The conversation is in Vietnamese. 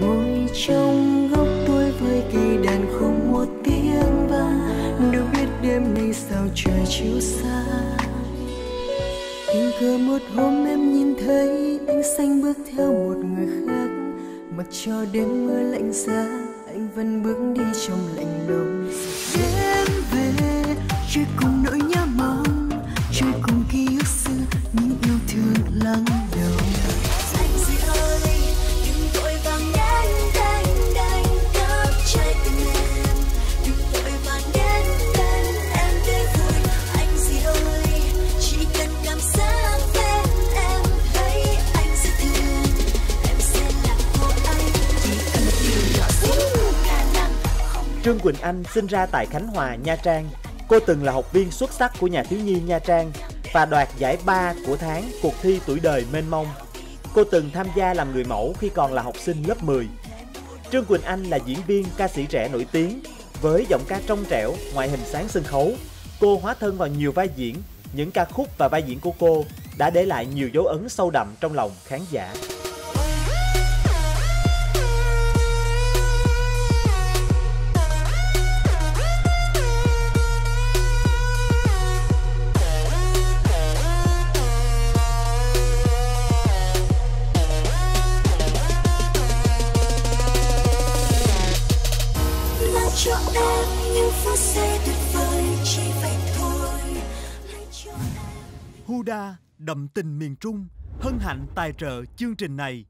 ngồi trong góc tôi với cây đàn không một tiếng vang. Đâu biết đêm nay sao trời chiều xa tình cờ một hôm em nhìn thấy anh xanh bước theo một người khác. Mặc cho đêm mưa lạnh giá, anh vẫn bước đi trong lạnh lùng. Đêm về, chơi cùng nỗi nhớ mong, chơi cùng ký ức xưa, những yêu thương lắng đầu Trương Quỳnh Anh sinh ra tại Khánh Hòa, Nha Trang. Cô từng là học viên xuất sắc của nhà thiếu nhi Nha Trang và đoạt giải ba của tháng cuộc thi tuổi đời mênh mông. Cô từng tham gia làm người mẫu khi còn là học sinh lớp 10. Trương Quỳnh Anh là diễn viên, ca sĩ trẻ nổi tiếng với giọng ca trong trẻo, ngoại hình sáng sân khấu. Cô hóa thân vào nhiều vai diễn, những ca khúc và vai diễn của cô đã để lại nhiều dấu ấn sâu đậm trong lòng khán giả. Cho em những phút giây tuyệt vời, chỉ vậy thôi hãy cho em Huda, đậm tình miền Trung, hân hạnh tài trợ chương trình này.